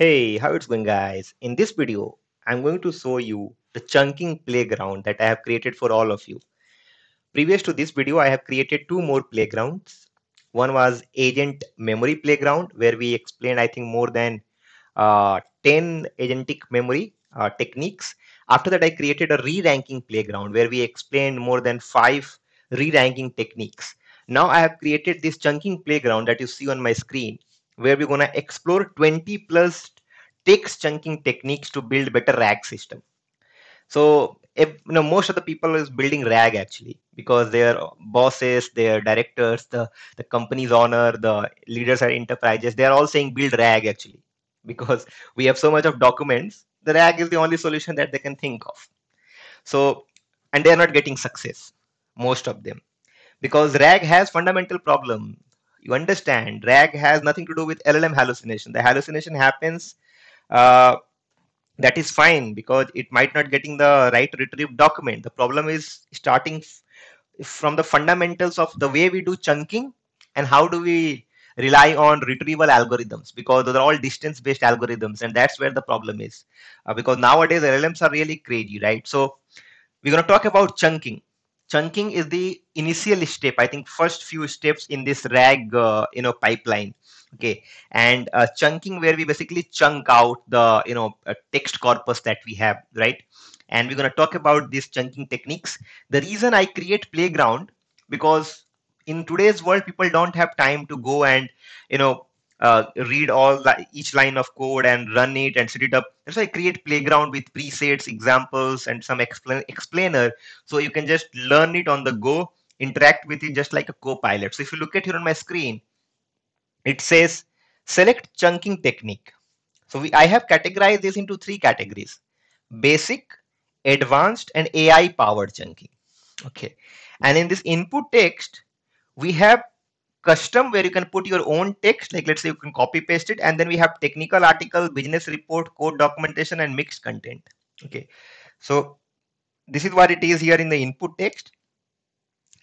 Hey, how it's going guys? In this video, I'm going to show you the chunking playground that I have created for all of you. Previous to this video, I have created two more playgrounds. One was agent memory playground where we explained I think more than uh, 10 agentic memory uh, techniques. After that, I created a re-ranking playground where we explained more than five re-ranking techniques. Now I have created this chunking playground that you see on my screen where we're going to explore 20 plus text chunking techniques to build better RAG system. So if, you know most of the people is building RAG actually because their bosses, their directors, the the company's owner, the leaders at enterprises, they are all saying build RAG actually because we have so much of documents. The RAG is the only solution that they can think of. So and they are not getting success, most of them, because RAG has fundamental problem you understand rag has nothing to do with llm hallucination the hallucination happens uh, that is fine because it might not getting the right retrieve document. The problem is starting from the fundamentals of the way we do chunking and how do we rely on retrieval algorithms because those are all distance based algorithms and that's where the problem is. Uh, because nowadays llms are really crazy right? So we're going to talk about chunking chunking is the initial step. I think first few steps in this rag uh, you know pipeline. Okay. And uh, chunking where we basically chunk out the you know text corpus that we have right? And we're going to talk about these chunking techniques. The reason i create playground because in today's world people don't have time to go and you know uh, read all each line of code and run it and set it up. That's why I create playground with presets, examples, and some explain, explainer. So you can just learn it on the go, interact with it just like a co-pilot. So if you look at here on my screen, it says select chunking technique. So we, I have categorized this into three categories, basic, advanced, and AI powered chunking. Okay. And in this input text, we have custom where you can put your own text like let's say you can copy paste it and then we have technical article business report code documentation and mixed content. Okay. So this is what it is here in the input text.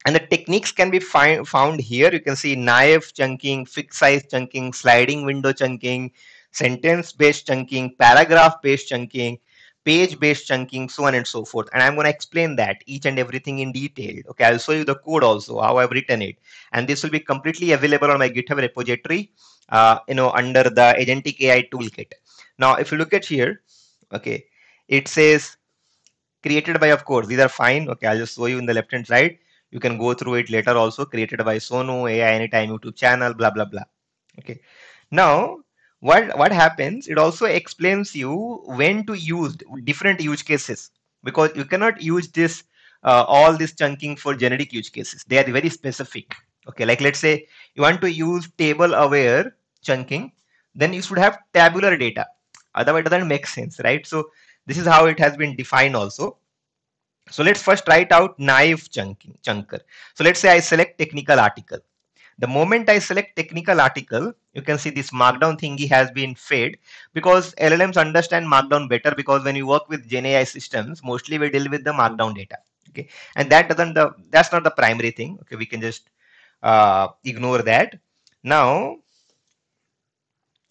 And the techniques can be found here. You can see naive chunking fixed size chunking sliding window chunking sentence based chunking paragraph based chunking page-based chunking, so on and so forth. And I'm going to explain that each and everything in detail. Okay, I'll show you the code also, how I've written it. And this will be completely available on my GitHub repository, uh, you know, under the Agentic AI toolkit. Now, if you look at here, okay, it says created by, of course, these are fine. Okay, I'll just show you in the left-hand side. You can go through it later also, created by Sonu, AI Anytime YouTube channel, blah, blah, blah. Okay. Now, what what happens it also explains you when to use different use cases. Because you cannot use this uh, all this chunking for generic use cases. They are very specific. Okay like let's say you want to use table aware chunking then you should have tabular data. Otherwise it doesn't make sense right? So this is how it has been defined also. So let's first write out naive chunking chunker. So let's say i select technical article the moment I select technical article, you can see this markdown thingy has been fed because LLMs understand markdown better because when you work with Gen AI systems, mostly we deal with the markdown data. Okay, and that doesn't the that's not the primary thing. Okay, we can just uh, ignore that. Now,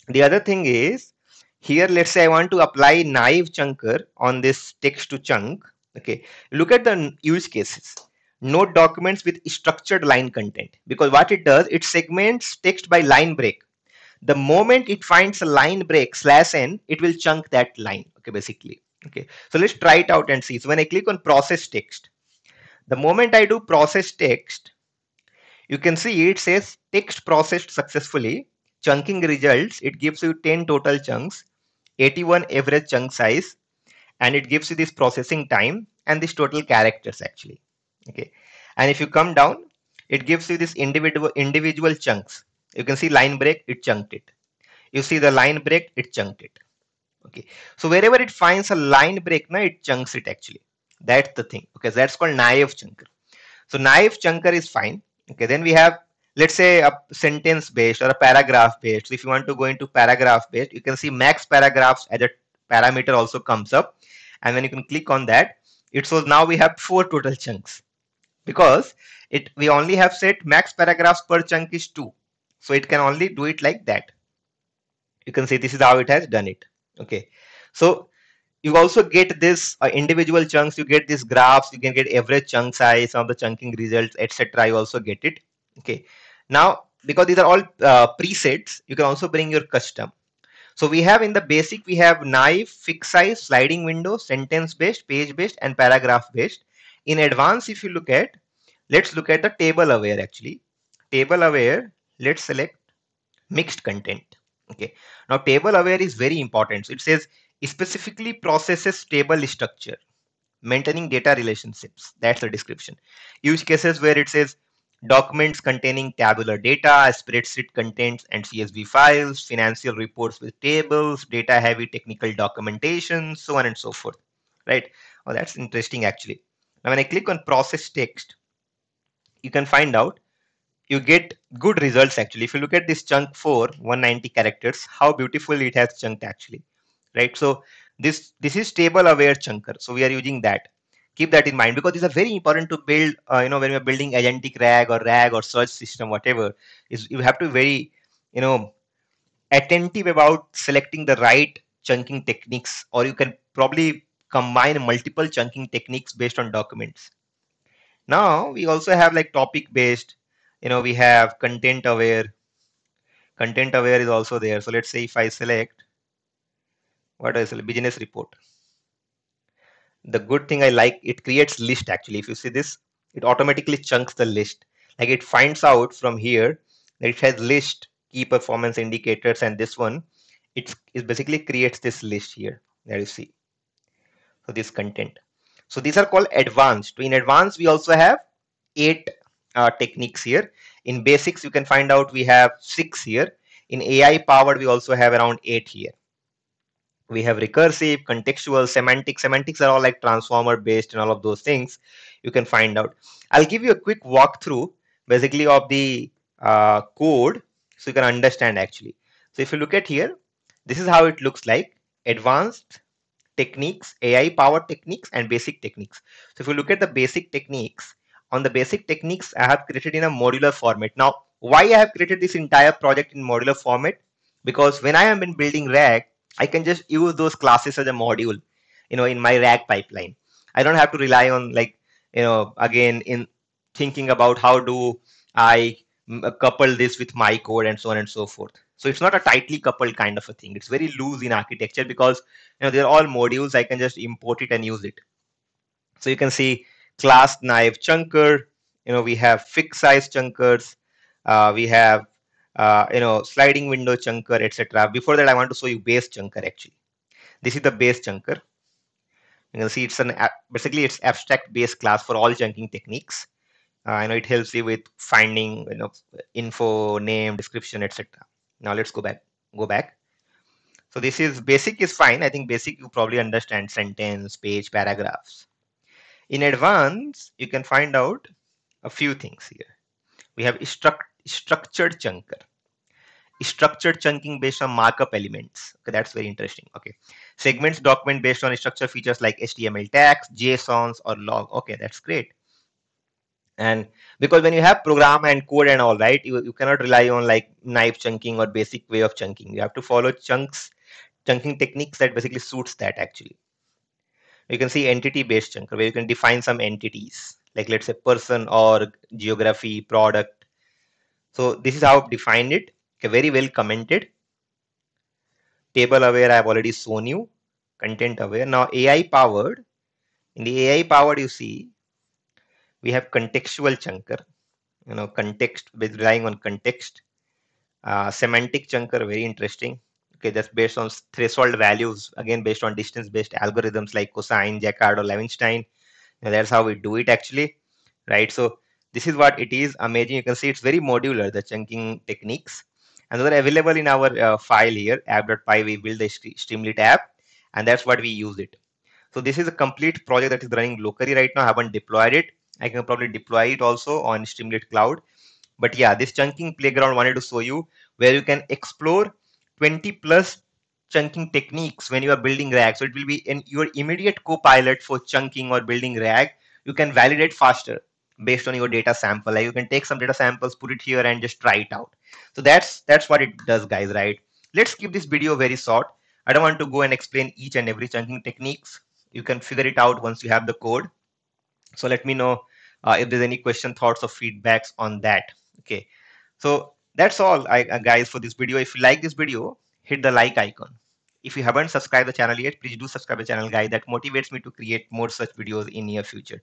the other thing is here. Let's say I want to apply naive chunker on this text to chunk. Okay, look at the use cases node documents with structured line content. Because what it does it segments text by line break. The moment it finds a line break slash n it will chunk that line okay basically okay. So let's try it out and see. So when i click on process text the moment i do process text you can see it says text processed successfully chunking results. It gives you 10 total chunks 81 average chunk size and it gives you this processing time and this total characters actually okay. And if you come down it gives you this individual individual chunks. You can see line break it chunked it. You see the line break it chunked it. Okay. So wherever it finds a line break now it chunks it actually. That's the thing. Okay. That's called naive chunker. So naive chunker is fine. Okay. Then we have let's say a sentence based or a paragraph based. So if you want to go into paragraph based you can see max paragraphs as a parameter also comes up. And when you can click on that it shows now we have four total chunks because it we only have set max paragraphs per chunk is 2 so it can only do it like that. You can see this is how it has done it. Okay. So you also get this uh, individual chunks. You get these graphs. You can get average chunk size some of the chunking results etc you also get it. Okay. Now because these are all uh, presets you can also bring your custom. So we have in the basic we have naive fixed size sliding window sentence based page based and paragraph based in advance if you look at let's look at the table aware actually. Table aware let's select mixed content okay? Now table aware is very important. So it says specifically processes table structure maintaining data relationships. That's the description. Use cases where it says documents containing tabular data spreadsheet contents and csv files financial reports with tables data heavy technical documentation so on and so forth right? Oh that's interesting actually now when i click on process text you can find out you get good results actually. If you look at this chunk 4 190 characters how beautiful it has chunked actually. Right? So this this is table aware chunker. So we are using that. Keep that in mind because these are very important to build uh, you know when you're building agentic rag or rag or search system whatever is you have to be very you know attentive about selecting the right chunking techniques or you can probably combine multiple chunking techniques based on documents. Now we also have like topic based you know we have content aware. Content aware is also there. So let's say if i select what is business report. The good thing i like it creates list actually. If you see this it automatically chunks the list. Like it finds out from here that it has list key performance indicators and this one it's it basically creates this list here. There you see this content so these are called advanced in advanced we also have eight uh, techniques here. In basics, you can find out we have six here. In AI powered, we also have around eight here. We have recursive, contextual, semantic. Semantics are all like transformer based and all of those things you can find out. I'll give you a quick walkthrough basically of the uh, code so you can understand actually. So if you look at here, this is how it looks like advanced techniques, AI powered techniques and basic techniques. So if you look at the basic techniques, on the basic techniques I have created in a modular format. Now, why I have created this entire project in modular format? Because when I am in building RAG, I can just use those classes as a module, you know, in my RAG pipeline. I don't have to rely on like, you know, again, in thinking about how do I couple this with my code and so on and so forth. So it's not a tightly coupled kind of a thing. It's very loose in architecture because you know they're all modules. I can just import it and use it. So you can see class naive chunker. You know, we have fixed size chunkers. Uh, we have, uh, you know, sliding window chunker, etc. Before that, I want to show you base chunker actually. This is the base chunker. You can see it's an basically it's abstract base class for all chunking techniques. Uh, I know it helps you with finding, you know, info, name, description, etc. Now let's go back. Go back. So this is basic is fine. I think basic you probably understand sentence, page, paragraphs. In advance, you can find out a few things here. We have struct structured chunker. Structured chunking based on markup elements. Okay, that's very interesting. Okay. Segments document based on structure features like HTML tags, JSONs, or log. Okay, that's great. And because when you have program and code and all right, you, you cannot rely on like naive chunking or basic way of chunking. You have to follow chunks, chunking techniques that basically suits that actually. You can see entity based chunker where you can define some entities like let's say person or geography product. So this is how I've defined it. Okay, very well commented. Table aware I've already shown you. Content aware. Now AI powered. In the AI powered you see we have contextual chunker you know context with relying on context. Uh, semantic chunker very interesting. Okay that's based on threshold values again based on distance based algorithms like cosine jaccard or Levenshtein and that's how we do it actually right? So this is what it is. Amazing you can see it's very modular the chunking techniques. And those are available in our uh, file here app.py we build the streamlit app and that's what we use it. So this is a complete project that is running locally right now. I haven't deployed it i can probably deploy it also on streamlit cloud but yeah this chunking playground wanted to show you where you can explore 20 plus chunking techniques when you are building RAG. So it will be in your immediate co-pilot for chunking or building RAG. You can validate faster based on your data sample. Like you can take some data samples, put it here and just try it out. So that's that's what it does, guys, right? let's keep this video very short. I don't want to go and explain each and every chunking techniques. You can figure it out once you have the code. So let me know uh, if there's any question, thoughts, or feedbacks on that. Okay. So that's all, I, uh, guys, for this video. If you like this video, hit the like icon. If you haven't subscribed the channel yet, please do subscribe the channel, guys. That motivates me to create more such videos in near future.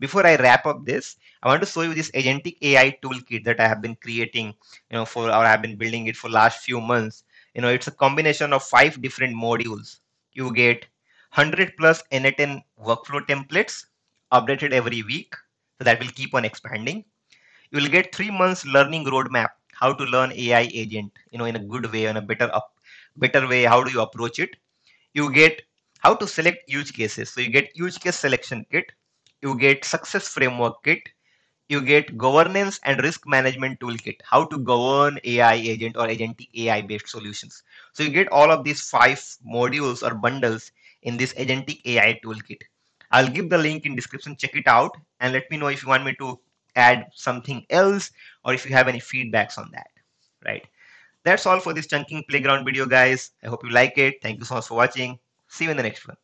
Before I wrap up this, I want to show you this agentic AI toolkit that I have been creating, you know, for or I have been building it for last few months. You know, it's a combination of five different modules. You get 100 plus n8n workflow templates updated every week. So that will keep on expanding. You will get three months learning roadmap, how to learn AI agent, you know, in a good way, in a better up, better way. How do you approach it? You get how to select use cases. So you get use case selection kit you get success framework kit you get governance and risk management toolkit how to govern ai agent or agentic ai based solutions so you get all of these five modules or bundles in this agentic ai toolkit i'll give the link in description. Check it out and let me know if you want me to add something else or if you have any feedbacks on that right? That's all for this chunking playground video guys. I hope you like it. Thank you so much for watching. See you in the next one